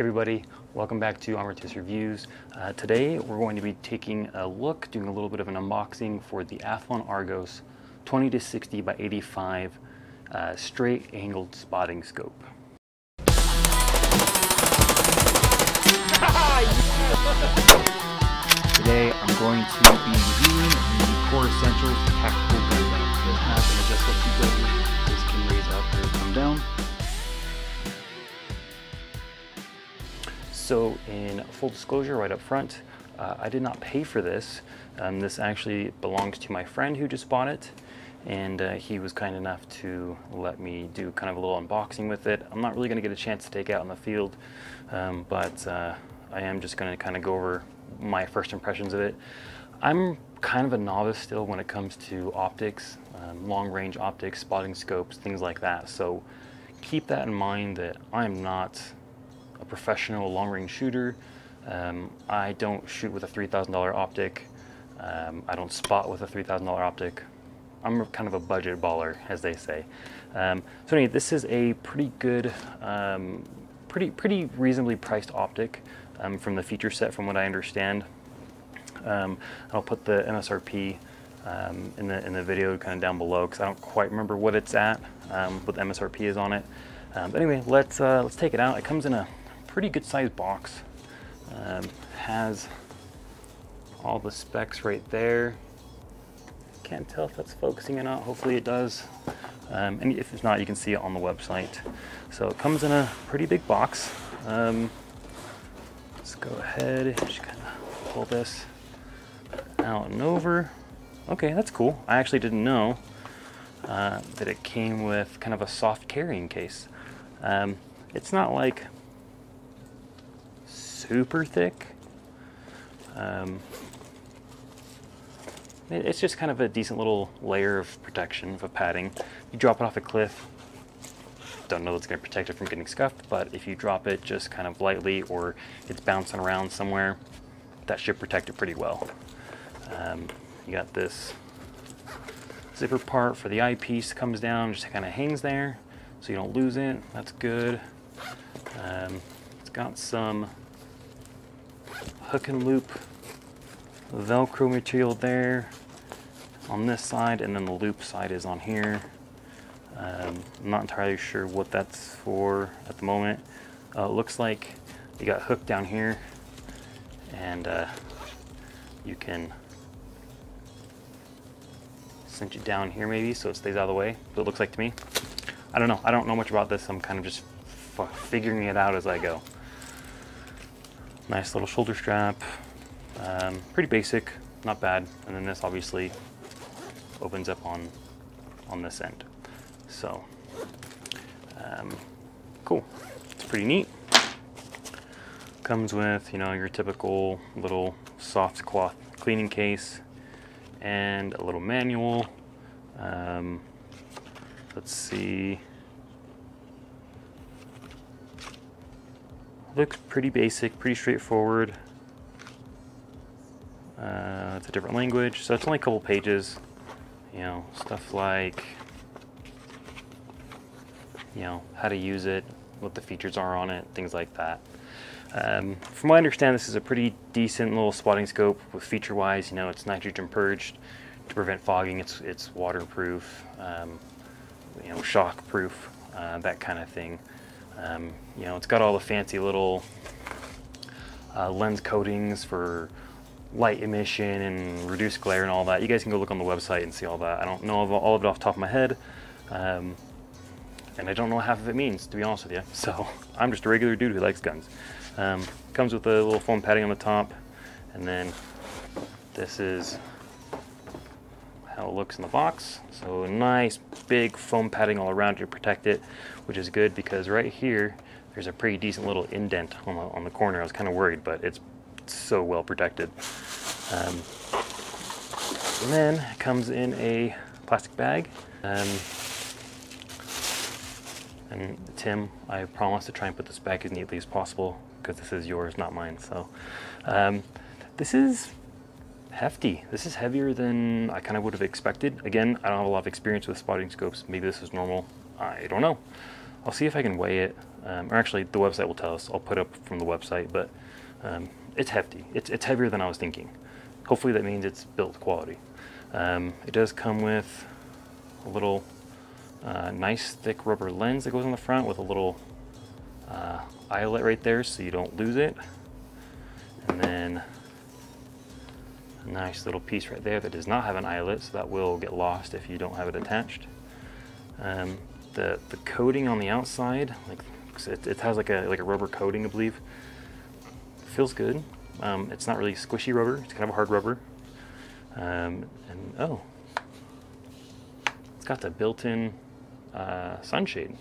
everybody, welcome back to Armatis Reviews. Uh, today we're going to be taking a look, doing a little bit of an unboxing for the Athlon Argos 20 to 60 by 85 uh, straight angled spotting scope. Today I'm going to be reviewing the core essentials tactical gun. This has an adjustable seat So in full disclosure right up front, uh, I did not pay for this. Um, this actually belongs to my friend who just bought it and uh, he was kind enough to let me do kind of a little unboxing with it. I'm not really going to get a chance to take out in the field, um, but uh, I am just going to kind of go over my first impressions of it. I'm kind of a novice still when it comes to optics, um, long range optics, spotting scopes, things like that. So keep that in mind that I'm not a professional long range shooter. Um, I don't shoot with a $3,000 optic. Um, I don't spot with a $3,000 optic. I'm kind of a budget baller, as they say. Um, so anyway, this is a pretty good, um, pretty pretty reasonably priced optic um, from the feature set, from what I understand. Um, I'll put the MSRP in the in the video kind of down below because I don't quite remember what it's at, what the MSRP is on it. but anyway, let's uh, let's take it out. It comes in a pretty good sized box. has all the specs right there. Can't tell if that's focusing or not. Hopefully it does. Um, and if it's not, you can see it on the website. So it comes in a pretty big box. Um, let's go ahead, just kind of pull this out and over. Okay, that's cool. I actually didn't know uh, that it came with kind of a soft carrying case. Um, it's not like super thick. Um, it's just kind of a decent little layer of protection, of a padding. You drop it off a cliff, don't know it's going to protect it from getting scuffed, but if you drop it just kind of lightly or it's bouncing around somewhere, that should protect it pretty well. Um, you got this zipper part for the eyepiece comes down, just kind of hangs there so you don't lose it. That's good. Um, it's got some hook and loop Velcro material there on this side, and then the loop side is on here. Um, I'm not entirely sure what that's for at the moment. Uh, it looks like you got hooked down here, and uh, you can cinch it down here maybe so it stays out of the way. But it looks like to me. I don't know. I don't know much about this. I'm kind of just figuring it out as I go. Nice little shoulder strap. Um, pretty basic, not bad. And then this obviously opens up on, on this end. So, um, cool. It's pretty neat. Comes with, you know, your typical little soft cloth cleaning case and a little manual. Um, let's see. Looks pretty basic, pretty straightforward. Uh, it's a different language, so it's only a couple pages you know, stuff like, you know, how to use it, what the features are on it, things like that. Um, from what I understand, this is a pretty decent little spotting scope with feature-wise. You know, it's nitrogen purged to prevent fogging. It's it's waterproof, um, you know, shock-proof, uh, that kind of thing. Um, you know, it's got all the fancy little uh, lens coatings for light emission and reduced glare and all that. You guys can go look on the website and see all that. I don't know all of it off the top of my head. Um, and I don't know half of it means, to be honest with you. So I'm just a regular dude who likes guns. Um, comes with a little foam padding on the top, and then this is how it looks in the box. So nice big foam padding all around to protect it, which is good because right here there's a pretty decent little indent on the, on the corner. I was kind of worried, but it's so well protected. Um, and then it comes in a plastic bag. Um, and Tim, I promise to try and put this back as neatly as possible because this is yours, not mine. So um, this is hefty. This is heavier than I kind of would have expected. Again, I don't have a lot of experience with spotting scopes. Maybe this is normal. I don't know. I'll see if I can weigh it. Um, or actually, the website will tell us. I'll put up from the website, but um, it's hefty. It's, it's heavier than I was thinking. Hopefully that means it's built quality. Um, it does come with a little uh, nice thick rubber lens that goes on the front with a little uh, eyelet right there so you don't lose it. And then nice little piece right there that does not have an eyelet, so that will get lost if you don't have it attached. Um, the the coating on the outside, like it, it, has like a like a rubber coating, I believe. Feels good. Um, it's not really squishy rubber. It's kind of a hard rubber. Um, and oh, it's got the built-in uh, sunshade.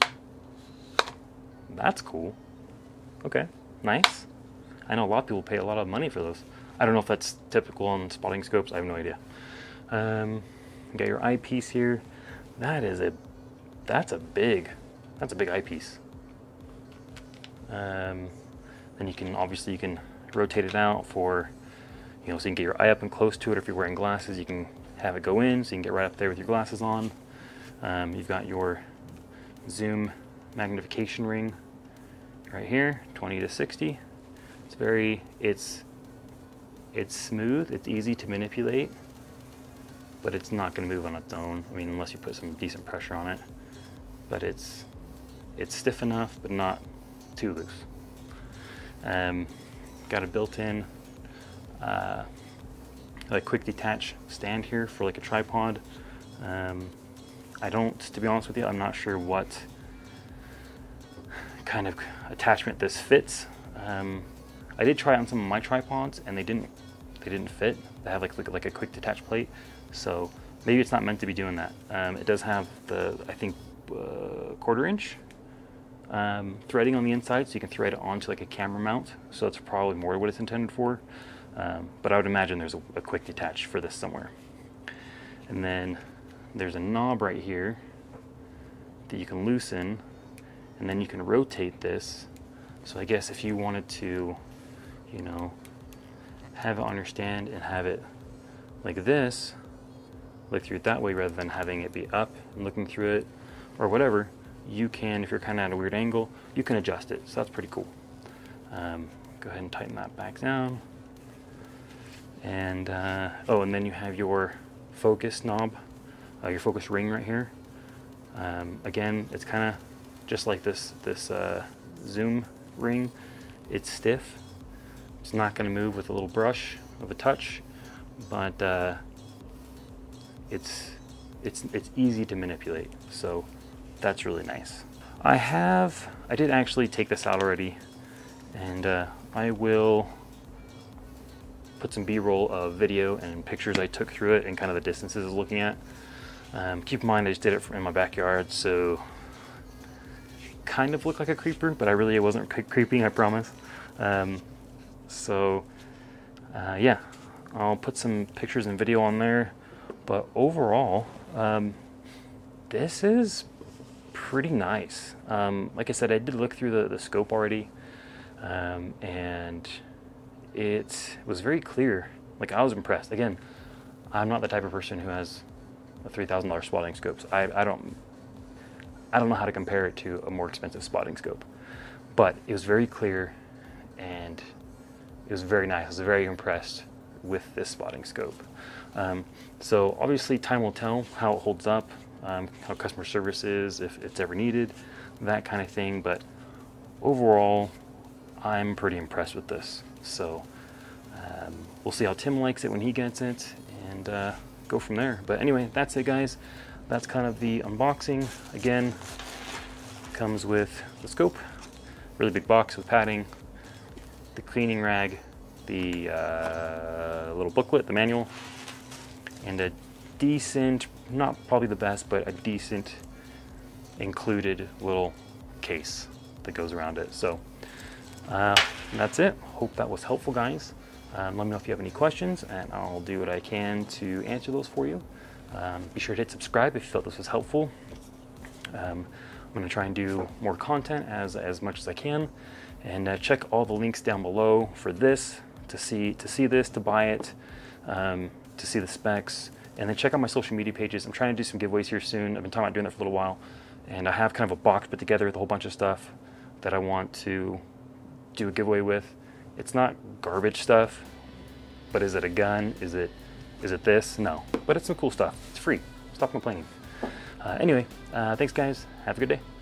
That's cool. Okay, nice. I know a lot of people pay a lot of money for those. I don't know if that's typical on spotting scopes. I have no idea. Um, got your eyepiece here. That is a, that's a big, that's a big eyepiece. Um, then you can obviously you can rotate it out for, you know, so you can get your eye up and close to it. If you're wearing glasses, you can have it go in, so you can get right up there with your glasses on. Um, you've got your zoom magnification ring right here, 20 to 60. It's very, it's, it's smooth, it's easy to manipulate, but it's not gonna move on its own. I mean, unless you put some decent pressure on it. But it's, it's stiff enough, but not too loose. Um, got a built-in uh, like quick detach stand here for like a tripod. Um, I don't, to be honest with you, I'm not sure what kind of attachment this fits. Um, I did try it on some of my tripods and they didn't they didn't fit. They have like like, like a quick detach plate, so maybe it's not meant to be doing that. Um, it does have the I think uh, quarter inch um, threading on the inside, so you can thread it onto like a camera mount. So that's probably more what it's intended for. Um, but I would imagine there's a, a quick detach for this somewhere. And then there's a knob right here that you can loosen and then you can rotate this. So I guess if you wanted to, you know, have it on your stand and have it like this, look through it that way rather than having it be up and looking through it or whatever, you can, if you're kind of at a weird angle, you can adjust it. So that's pretty cool. Um, go ahead and tighten that back down. And, uh, oh, and then you have your focus knob, uh, your focus ring right here. Um, again, it's kind of just like this, this uh, zoom ring. It's stiff. It's not going to move with a little brush of a touch, but uh, it's, it's, it's easy to manipulate. So that's really nice. I have, I did actually take this out already and uh, I will put some b-roll of video and pictures I took through it and kind of the distances I was looking at. Um, keep in mind I just did it in my backyard so kind of looked like a creeper but I really wasn't creeping I promise. Um, so uh, yeah I'll put some pictures and video on there but overall um, this is pretty nice. Um, like I said, I did look through the, the scope already, um, and it was very clear. Like I was impressed. Again, I'm not the type of person who has a three thousand dollars spotting scope. I, I don't I don't know how to compare it to a more expensive spotting scope, but it was very clear, and it was very nice. I was very impressed with this spotting scope. Um, so obviously, time will tell how it holds up um, how customer service is, if it's ever needed, that kind of thing. But overall, I'm pretty impressed with this. So um, we'll see how Tim likes it when he gets it and uh, go from there. But anyway, that's it, guys. That's kind of the unboxing. Again, comes with the scope, really big box with padding, the cleaning rag, the uh, little booklet, the manual, and a decent, not probably the best, but a decent included little case that goes around it. So uh, that's it. Hope that was helpful, guys. Um, let me know if you have any questions, and I'll do what I can to answer those for you. Um, be sure to hit subscribe if you felt this was helpful. Um, I'm going to try and do more content as, as much as I can. And uh, check all the links down below for this, to see, to see this, to buy it, um, to see the specs, and then check out my social media pages. I'm trying to do some giveaways here soon. I've been talking about doing that for a little while. and I have kind of a box put together with a whole bunch of stuff that I want to do a giveaway with. It's not garbage stuff, but is it a gun? Is it is it this? No, but it's some cool stuff. It's free. Stop complaining. Uh, anyway, uh, thanks guys. Have a good day.